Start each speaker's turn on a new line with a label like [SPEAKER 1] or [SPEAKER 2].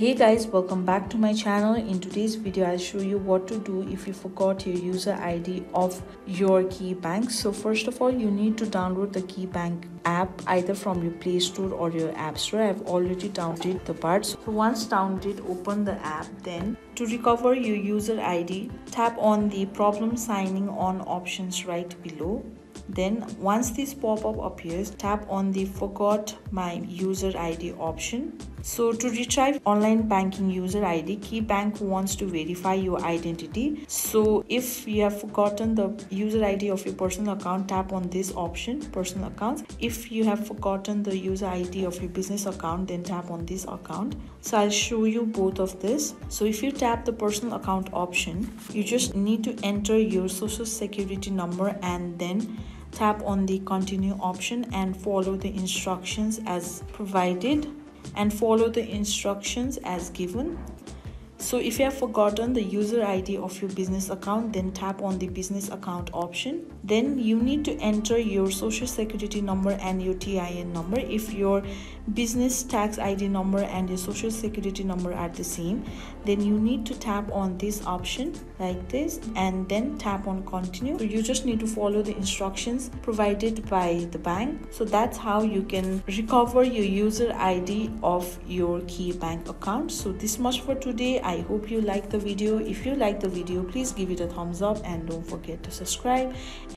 [SPEAKER 1] hey guys welcome back to my channel. In today's video i'll show you what to do if you forgot your user id of your KeyBank so first of all you need to download the KeyBank app either from your play store or your app store. I've already downloaded the parts. So once downloaded open the app then to recover your user id tap on the problem signing on options right below. Then once this pop-up appears tap on the forgot my user id option. So to retrieve online banking user id KeyBank wants to verify your identity. So if you have forgotten the user id of your personal account tap on this option personal accounts. If you have forgotten the user id of your business account then tap on this account. So i'll show you both of this. So if you tap the personal account option you just need to enter your social security number and then tap on the continue option and follow the instructions as provided and follow the instructions as given so if you have forgotten the user id of your business account then tap on the business account option. Then you need to enter your social security number and your tin number. If your business tax id number and your social security number are the same then you need to tap on this option like this and then tap on continue. So you just need to follow the instructions provided by the bank. So that's how you can recover your user id of your key bank account. So this much for today i hope you like the video. If you like the video please give it a thumbs up and don't forget to subscribe